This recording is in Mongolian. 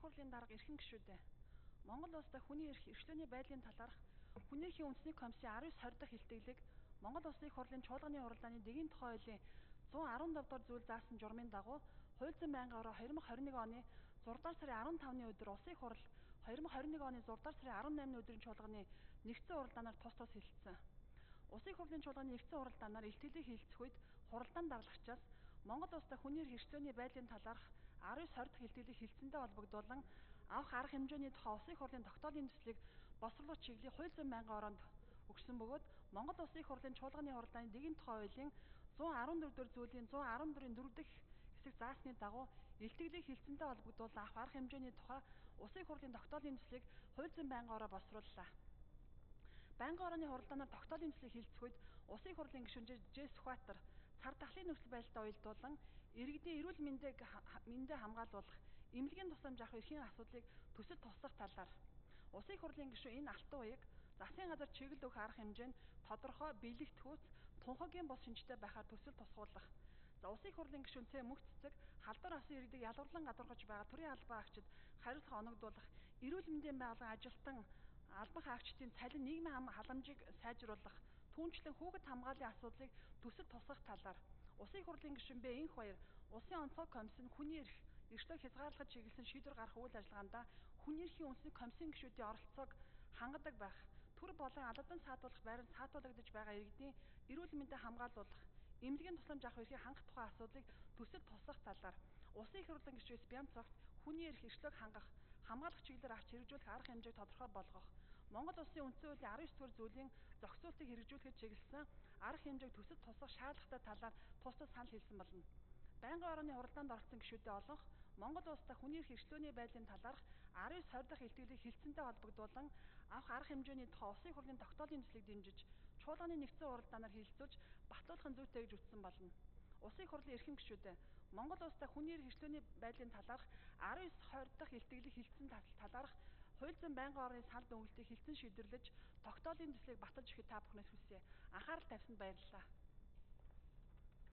хурлын дарга эрхэм гишүүдээ Монгол улсдаа хүний эрх эрхлөөний байдлын талаарх хүний эрхийн үндэсний комиссийн 19 20 дахь илтгэлийг Монгол Улсын их хурлын чуулганы уралдааны дэгийн тухай хуулийн 117 дугаар зүйл заасан журмын дагуу хууль зүйн байнгын ороо 2021 оны 6 дугаар сарын 15-ны өдөр Улсын их хурл 2021 оны 6 дугаар сарын 18-ны өдрийн чуулганы нэгдсэн уралдаанаар тус тус хэлэлцсэн. Улсын их хурлын чуулганы нэгдсэн уралдаанаар илтгэлийг хэлэлцэх үед хуралдаан дарлагчаас Монгол улстай хүний эрх эрхлөөний байдлын талаарх 19 20 дахь илтгэлийг хэлэлцэнтэй холбогдуулан авах арга хэмжээний тухай Улсын их хурлын тогтоолын төслийг босруулах чиглэлийг хууль зүйн байнгын ороонд өгсөн бөгөөд Монгол Улсын их хурлын чуулганы хуралдааны дэгийн тухай хуулийн 114 дугаар зүйлийн 114-ийн 4 дахь хэсэг заасны дагуу илтгэлийг хэлцэнтэй холбогдуулан авах арга хэмжээний тухай Улсын их хурлын тогтоолын төслийг хууль зүйн байнгын ороо босрууллаа. Байнгын орооны хуралдаанаар тогтоолын төслийг хэлцэх үед Улсын хурлын гишүүн Ж Сүхбаатар цар тахлын нөхцөл байдалтай уялдуулан иргэдийн эрүүл мэндийг мэндээ хамгаалуулах, эмнэлгийн тусламж авах эрхийн асуудлыг төсөл тусах талаар Улсын хурлын гишүүн энэ алтан уяг засгийн газар чиглэл өгөх арга хэмжээнд тодорхой бэлэгдэхүүц тунхагийн бус шинжтэй байхаар төсөл тусгуулах. За улсын хурлын гишүүн Цэ мөх цэцэг халдвар авсан иргэдэг ялварлан гадуурхаж байгаа төрийн албан агчид хариуцлага оногдуулах, эрүүл мэндийн байгууллагын ажилтан албан хаагчдын цалин нийгмийн халамжийг сайжруулах, түүнчлэн хүүхэд хамгааллын асуудлыг төсөл тусгах талаар. Улсын их хурлын гишүүн Б энх баяр Улсын онцгой комиссын хүний эрх эрхлөө хязгаарлахад чиглэсэн шийдвэр гарах үйл ажиллагаанд хүний эрхийн үндэсний комиссийн гишүүдийн оролцоог хангадаг байх, төр болон албан саатуулах байранд саатуулагдж байгаа иргэдийн эрүүл мэндэд хамгаалуулах, эмнэлгийн тусламж авах эрхийг хангах тухай асуудлыг төсөл тусгах талаар. Улсын их хурлын гишүүс Бямцогт хүний эрх эрхлөөг хангах, хамгаалах чиглэлээр авч хэрэгжүүлэх арга хэмжээг тодорхой болгох, Монгол Улсын үндсэн хуулийн 19 дугаар зүйлийн зохицуултыг хэрэгжүүлэхэд чиглэсэн арга хэмжээг төсөл тусгах шаардлагатай талаар тус тус санал хэлсэн болно. Байнгын орооны хуралдаанд оролцсон гишүүдэд олонх Монгол улстай хүний эрх эрхлөөний байдлын талаарх 19 20 дахь илтгэлийг хилцэнтэй холбогдуулан авах арга хэмжээний тухай улсын хурлын тогтоолын төслийг дэмжиж чуулганы нэгдсэн уралдаанаар хэлэлцүүлж батлуулахын зүйтэй гэж үзсэн болно. Улсын хурлын эрхэм гишүүдээ Монгол улстай хүний эрх эрхлөөний байдлын талаарх 19 20 дахь илтгэлийг хилцэн талаарх хууль зүйн байнгын орны санал дүгнэлтийг хилцэн шийдвэрлэж тогтоолын төслийг баталж өгөхөд та бүхнээс хүсье. Анхаарал тавьсанд баярлалаа.